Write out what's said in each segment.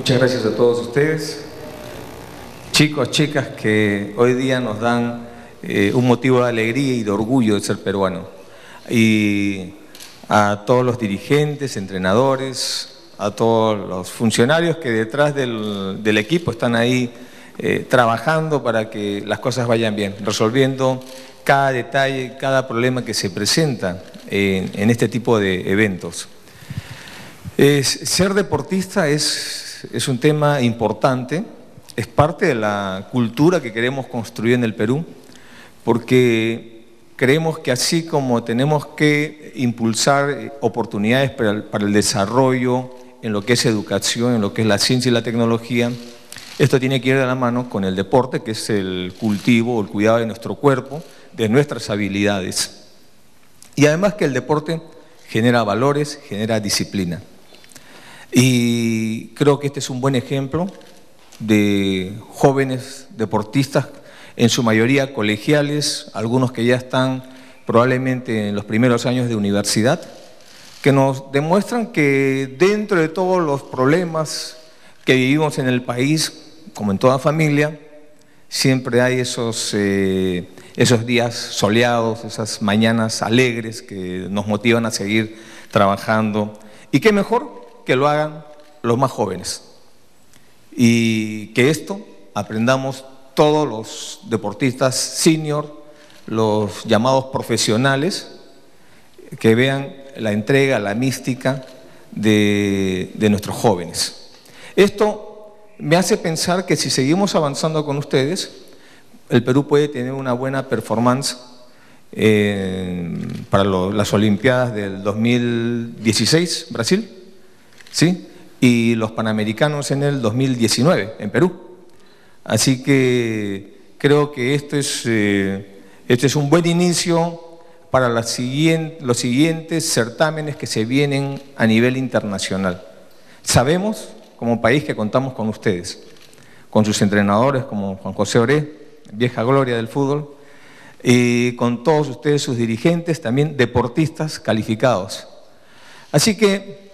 Muchas gracias a todos ustedes, chicos, chicas que hoy día nos dan eh, un motivo de alegría y de orgullo de ser peruano. Y a todos los dirigentes, entrenadores, a todos los funcionarios que detrás del, equipo están ahí eh, trabajando para que las cosas vayan bien, resolviendo cada detalle, cada problema que se presenta en, este tipo de eventos. ser deportista es, es un tema importante, es parte de la cultura que queremos construir en el Perú, porque creemos que así como tenemos que impulsar oportunidades para el, para el desarrollo en lo que es educación, en lo que es la ciencia y la tecnología, esto tiene que ir de la mano con el deporte, que es el cultivo, el cuidado de nuestro cuerpo, de nuestras habilidades. Y además que el deporte genera valores, genera disciplina. Y creo que este es un buen ejemplo de jóvenes deportistas, en su mayoría colegiales, algunos que ya están probablemente en los primeros años de universidad, que nos demuestran que dentro de todos los problemas que vivimos en el país, como en toda familia, siempre hay esos, eh, esos días soleados, esas mañanas alegres que nos motivan a seguir trabajando. Y qué mejor que lo hagan los más jóvenes. Y que esto aprendamos todos los deportistas senior, los llamados profesionales, que vean la entrega, la mística de, de nuestros jóvenes. Esto me hace pensar que si seguimos avanzando con ustedes, el Perú puede tener una buena performance eh, para las Olimpiadas del 2016, Brasil, ¿sí? y los Panamericanos en el 2019, en Perú. Así que creo que esto es, eh, este es un buen inicio para los siguientes certámenes que se vienen a nivel internacional. Sabemos como país que contamos con ustedes, con sus entrenadores como Juan José Oré, vieja gloria del fútbol, y con todos ustedes, sus dirigentes, también deportistas calificados. Así que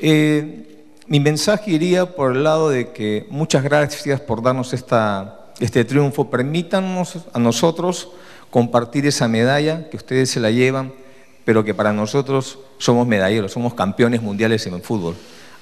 eh, mi mensaje iría por el lado de que muchas gracias por darnos esta, este triunfo, permítanos a nosotros compartir esa medalla que ustedes se la llevan, pero que para nosotros somos medalleros, somos campeones mundiales en el fútbol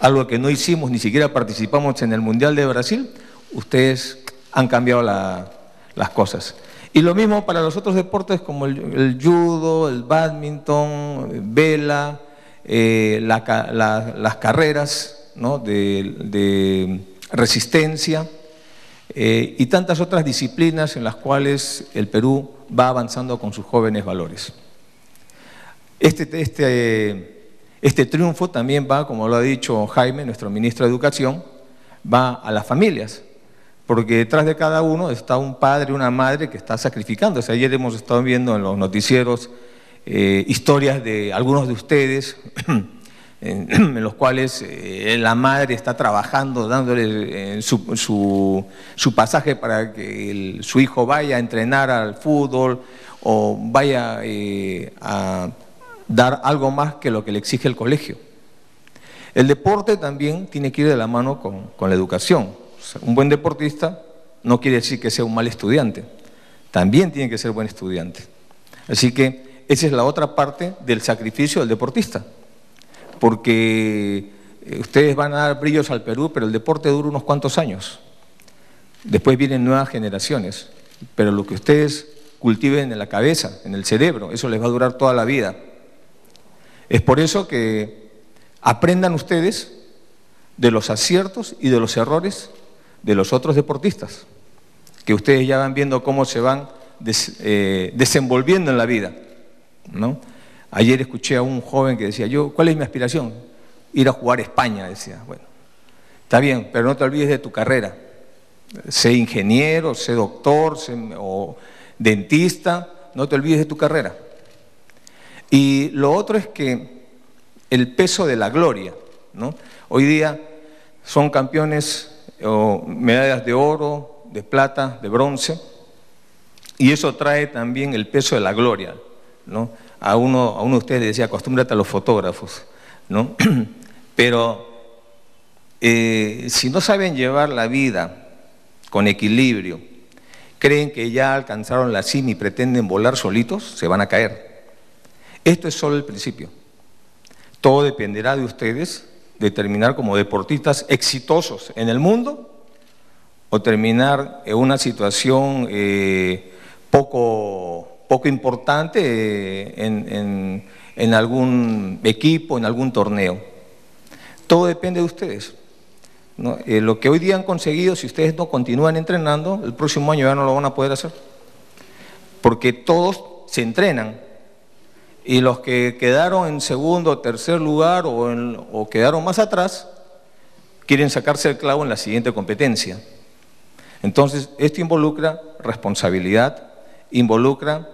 algo que no hicimos, ni siquiera participamos en el Mundial de Brasil, ustedes han cambiado las cosas. Y lo mismo para los otros deportes como el, judo, el badminton, vela, eh, las carreras de, resistencia eh, y tantas otras disciplinas en las cuales el Perú va avanzando con sus jóvenes valores. Este, este este triunfo también va, como lo ha dicho Jaime, nuestro ministro de Educación, va a las familias, porque detrás de cada uno está un padre, una madre que está sacrificándose. Ayer hemos estado viendo en los noticieros eh, historias de algunos de ustedes en, los cuales eh, la madre está trabajando, dándole eh, su, pasaje para que su hijo vaya a entrenar al fútbol o vaya a dar algo más que lo que le exige el colegio. El deporte también tiene que ir de la mano con, la educación. un buen deportista no quiere decir que sea un mal estudiante, también tiene que ser buen estudiante. Así que esa es la otra parte del sacrificio del deportista, porque eh, ustedes van a dar brillos al Perú, pero el deporte dura unos cuantos años. Después vienen nuevas generaciones, pero lo que ustedes cultiven en la cabeza, en el cerebro, eso les va a durar toda la vida. Es por eso que aprendan ustedes de los aciertos y de los errores de los otros deportistas, que ustedes ya van viendo cómo se van eh, desenvolviendo en la vida. ¿No? Ayer escuché a un joven que decía, yo, ¿cuál es mi aspiración? Ir a jugar a España, decía. Bueno, está bien, pero no te olvides de tu carrera. Sé ingeniero, sé doctor o dentista, no te olvides de tu carrera. Y lo otro es que el peso de la gloria. Hoy día son campeones o medallas de oro, de plata, de bronce, y eso trae también el peso de la gloria. ¿No? A, uno, a uno de ustedes decía, acostúmbrate a los fotógrafos, ¿no? pero eh, si no saben llevar la vida con equilibrio, creen que ya alcanzaron la cima y pretenden volar solitos, se van a caer. Esto es solo el principio. Todo dependerá de ustedes de terminar como deportistas exitosos en el mundo o terminar en una situación eh, poco, poco importante eh, en, algún equipo, en algún torneo. Todo depende de ustedes. Eh, lo que hoy día han conseguido, si ustedes no continúan entrenando, el próximo año ya no lo van a poder hacer. Porque todos se entrenan. Y los que quedaron en segundo o tercer lugar o, o quedaron más atrás, quieren sacarse el clavo en la siguiente competencia. Entonces, esto involucra responsabilidad, involucra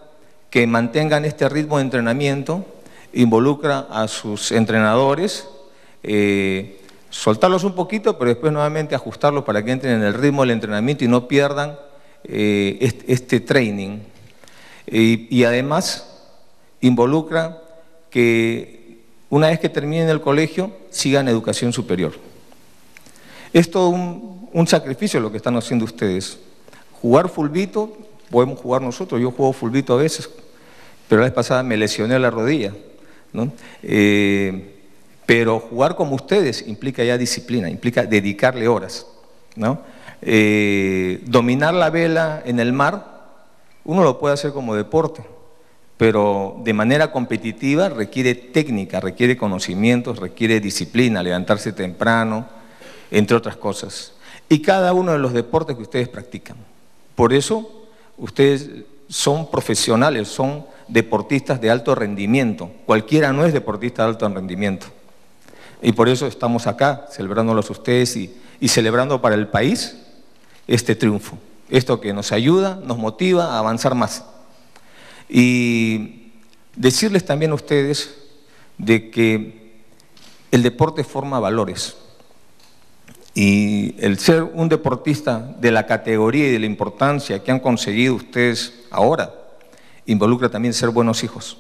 que mantengan este ritmo de entrenamiento, involucra a sus entrenadores, eh, soltarlos un poquito, pero después nuevamente ajustarlos para que entren en el ritmo del entrenamiento y no pierdan eh, este, training. y además involucra que una vez que terminen el colegio sigan educación superior. Es todo un, un sacrificio lo que están haciendo ustedes. Jugar fulbito, podemos jugar nosotros, yo juego fulbito a veces, pero la vez pasada me lesioné la rodilla. Eh, pero jugar como ustedes implica ya disciplina, implica dedicarle horas. ¿no? Eh, dominar la vela en el mar, uno lo puede hacer como deporte, pero de manera competitiva requiere técnica, requiere conocimientos, requiere disciplina, levantarse temprano, entre otras cosas y cada uno de los deportes que ustedes practican. Por eso ustedes son profesionales, son deportistas de alto rendimiento. Cualquiera no es deportista de alto rendimiento. Y por eso estamos acá, celebrándolos ustedes y, y celebrando para el país este triunfo. Esto que nos ayuda, nos motiva a avanzar más. Y decirles también a ustedes de que el deporte forma valores. Y el ser un deportista de la categoría y de la importancia que han conseguido ustedes ahora, involucra también ser buenos hijos,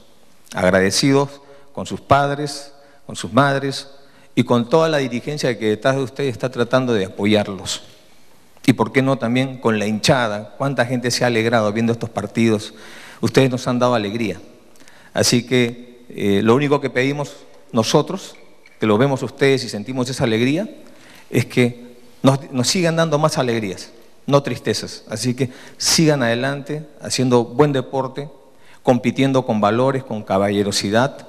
agradecidos con sus padres, con sus madres y con toda la dirigencia que detrás de ustedes está tratando de apoyarlos. Y por qué no también con la hinchada, cuánta gente se ha alegrado viendo estos partidos. Ustedes nos han dado alegría. Así que eh, lo único que pedimos nosotros, que lo vemos ustedes y sentimos esa alegría, es que nos, sigan dando más alegrías, no tristezas. Así que sigan adelante haciendo buen deporte, compitiendo con valores, con caballerosidad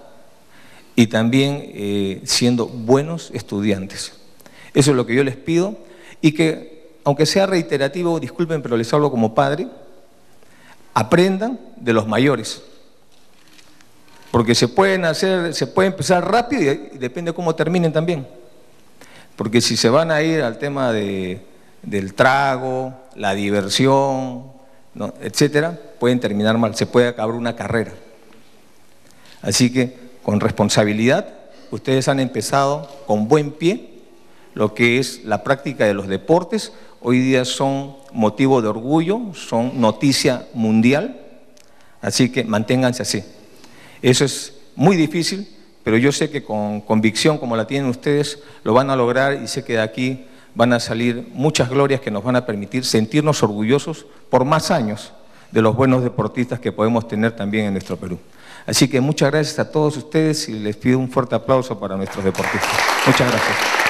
y también eh, siendo buenos estudiantes. Eso es lo que yo les pido y que, aunque sea reiterativo, disculpen, pero les hablo como padre, aprendan de los mayores. Porque se pueden hacer, se puede empezar rápido y depende cómo terminen también. Porque si se van a ir al tema del trago, la diversión, etcétera, pueden terminar mal, se puede acabar una carrera. Así que con responsabilidad, ustedes han empezado con buen pie lo que es la práctica de los deportes. Hoy día son motivo de orgullo, son noticia mundial, así que manténganse así. Eso es muy difícil, pero yo sé que con convicción como la tienen ustedes lo van a lograr y sé que de aquí van a salir muchas glorias que nos van a permitir sentirnos orgullosos por más años de los buenos deportistas que podemos tener también en nuestro Perú. Así que muchas gracias a todos ustedes y les pido un fuerte aplauso para nuestros deportistas. Muchas gracias.